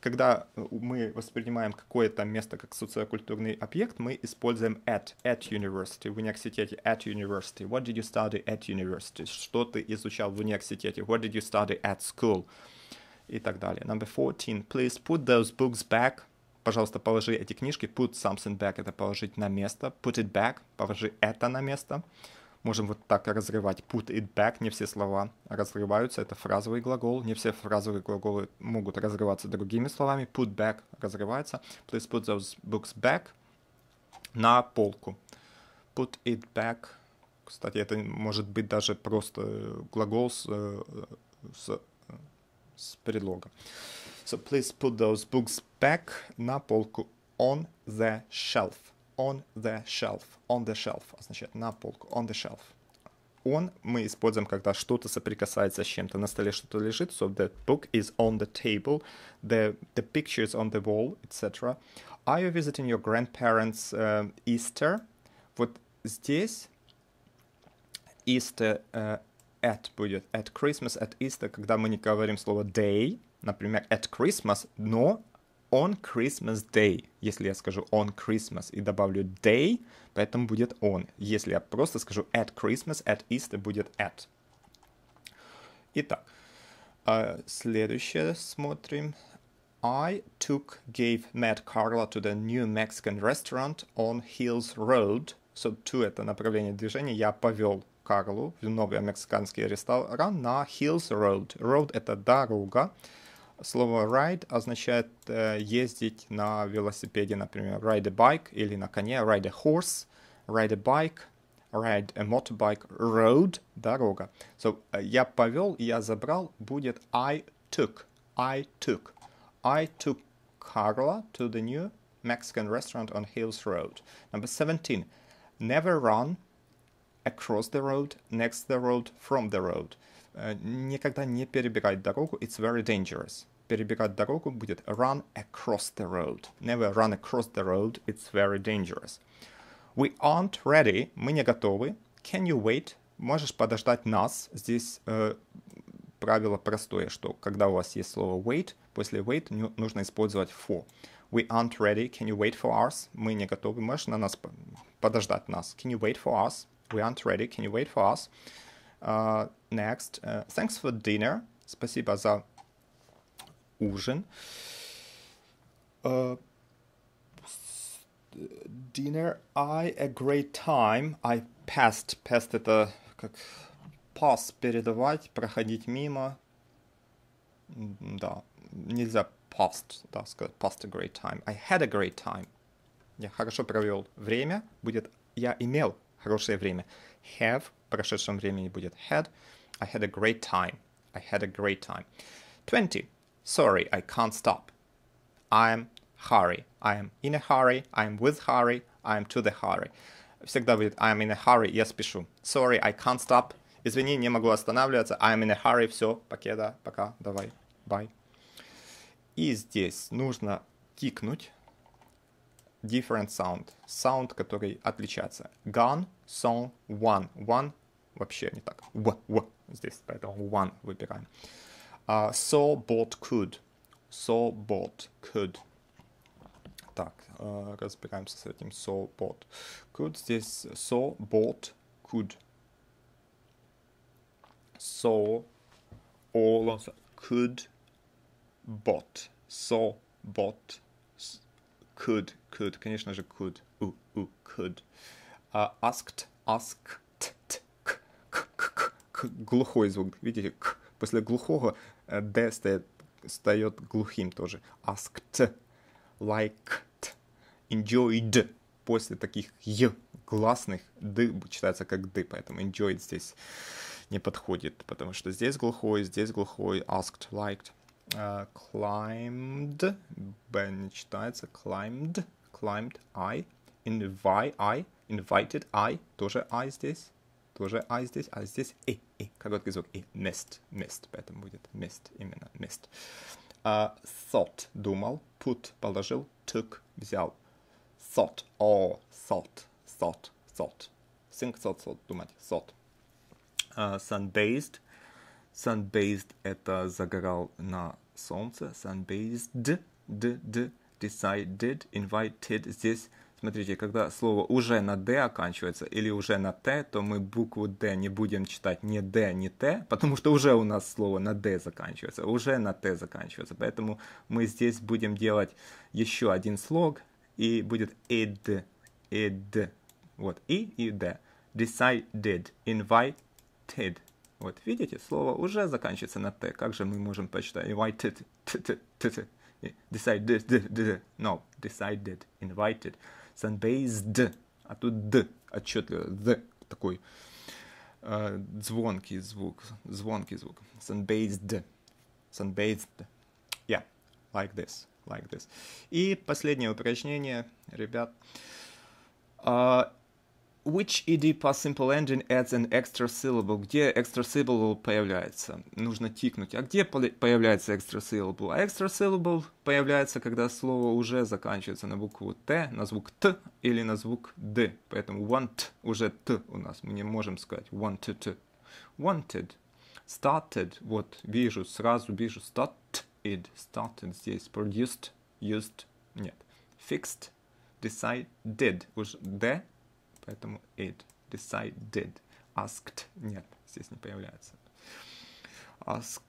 когда э, мы воспринимаем какое-то место как социокультурный объект, мы используем at, at university, в университете, at university. What did you study at university? Что ты изучал в университете? What did you study at school? И так далее. Number 14. Please put those books back. Пожалуйста, положи эти книжки. Put something back — это положить на место. Put it back — положи это на место можем вот так разрывать. Put it back, не все слова разрываются, это фразовый глагол. Не все фразовые глаголы могут разрываться другими словами. Put back разрывается. Please put those books back на полку. Put it back. Кстати, это может быть даже просто глагол с, с, с предлогом. So please put those books back на полку on the shelf on the shelf. On the shelf означает на полку. On the shelf. On мы используем, когда что-то соприкасается с чем-то. На столе что-то лежит. So the book is on the table. The, the picture is on the wall, etc. Are you visiting your grandparents uh, Easter? Вот здесь Easter uh, at будет. At Christmas, at Easter, когда мы не говорим слово day, например, at Christmas, но on Christmas Day. Если я скажу on Christmas и добавлю day, поэтому будет on. Если я просто скажу at Christmas, at Easter будет at. Итак, следующее смотрим. I took, gave, met Carla to the new Mexican restaurant on Hills Road. So, to это направление движения. Я повел Карлу в новый мексиканский ресторан на Hills Road. Road — это дорога. Слово ride означает э, ездить на велосипеде, например, ride a bike или на коне, ride a horse, ride a bike, ride a motorbike, road, дорога. So, э, я повел, я забрал, будет I took, I took. I took Carla to the new Mexican restaurant on Hills Road. Number 17. Never run across the road, next the road, from the road. Э, никогда не перебегать дорогу. It's very dangerous. Перебегать дорогу будет run across the road. Never run across the road. It's very dangerous. We aren't ready. Мы не готовы. Can you wait? Можешь подождать нас. Здесь э, правило простое, что когда у вас есть слово wait, после wait нужно использовать for. We aren't ready. Can you wait for us? Мы не готовы. Можешь на нас подождать нас? Can you wait for us? We aren't ready. Can you wait for us? Uh, next. Uh, thanks for dinner. Спасибо за ужин. Uh, dinner. I a great time. I passed. Passed это как pass передавать, проходить мимо. Да, нельзя past, да, сказать past a great time. I had a great time. Я хорошо провел время. Будет я имел хорошее время. Have в прошедшем времени будет had. I had a great time. I had a great time. 20. Sorry, I can't stop. I'm hurry. I am in a hurry. I am with hurry. I am to the hurry. Всегда будет I am in a hurry. Я спешу. Sorry, I can't stop. Извини, не могу останавливаться. I am in a hurry. Все, покеда, пока, давай, bye. И здесь нужно тикнуть different sound. Sound, который отличается. Gun, song, one. One вообще не так. В, в здесь, поэтому one выбираем. Uh, saw, bought, could. Saw, bought, could. Так, uh, разбираемся с этим. Saw, bought, could. Здесь saw, bought, could. Saw, all, could, bought. Saw, bought, could, could, конечно же, could, у, у, could. Uh, asked, asked, к, к, к, к, глухой звук, видите, к, после глухого д стоит, стает глухим тоже. Asked, liked, enjoyed, после таких й гласных д читается как д, поэтому enjoyed здесь не подходит, потому что здесь глухой, здесь глухой, asked, liked, uh, climbed, Б не читается, climbed, climbed, I, invite, I, invited, I, тоже I здесь, тоже I здесь, а здесь и, и, короткий звук, и, missed, missed, поэтому будет missed, именно missed. Uh, thought, думал, put, положил, took, взял. Thought, oh, thought, thought, thought. Think, thought, thought, думать, thought. Uh, sunbathed, Sunbathed — это загорал на солнце. Sunbathed, д, д, decided, invited. Здесь, смотрите, когда слово уже на д оканчивается или уже на т, то мы букву д не будем читать ни д, ни т, потому что уже у нас слово на д заканчивается, уже на т заканчивается. Поэтому мы здесь будем делать еще один слог, и будет id, id. Вот, и и д. Decided, invited, вот, видите, слово уже заканчивается на Т. Как же мы можем почитать? Invited, decided, no, decided, invited, sunbathed, а тут д, отчетливо, д, такой э, звонкий звук, звонкий звук. Sunbathed, sunbathed, yeah, like this, like this. И последнее упражнение, ребят. Uh, Which ed past simple engine adds an extra syllable? Где extra syllable появляется? Нужно тикнуть. А где появляется extra syllable? А extra syllable появляется, когда слово уже заканчивается на букву Т, на звук Т или на звук Д. Поэтому want уже Т у нас. Мы не можем сказать wanted. Wanted. Started. Вот вижу, сразу вижу. Started. Started здесь. Produced. Used. Нет. Fixed. Decided. Уже Д поэтому it, decided, asked, нет, здесь не появляется. Asked,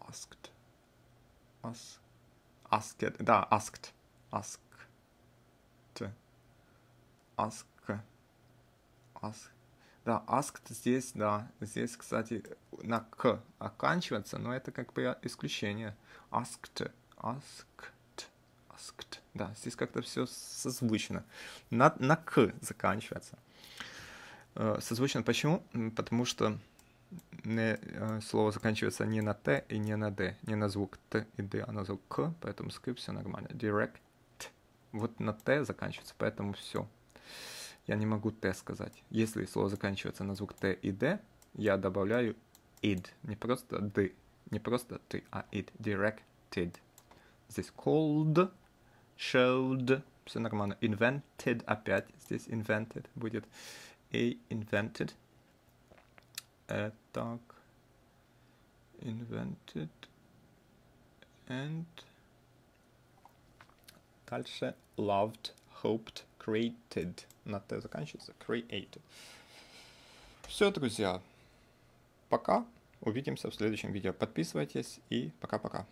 asked, ask, asked, да, asked, asked, ask, ask, да, asked здесь, да, здесь, кстати, на к оканчивается, но это как бы исключение. Asked, asked, asked. Да, здесь как-то все созвучно. На, на к заканчивается. Э, созвучно почему? Потому что не, э, слово заканчивается не на т и не на д, не на звук т и д, а на звук к, поэтому с к все нормально. Direct. Вот на т заканчивается, поэтому все. Я не могу Т сказать. Если слово заканчивается на звук Т и Д, я добавляю id. Не просто д, не просто ты, а id. Directed. Здесь called, showed, все нормально. Invented опять, здесь invented будет. И invented. Э, так. Invented. And дальше loved, hoped, created. На Т заканчивается. Created. Все, друзья. Пока. Увидимся в следующем видео. Подписывайтесь и пока-пока.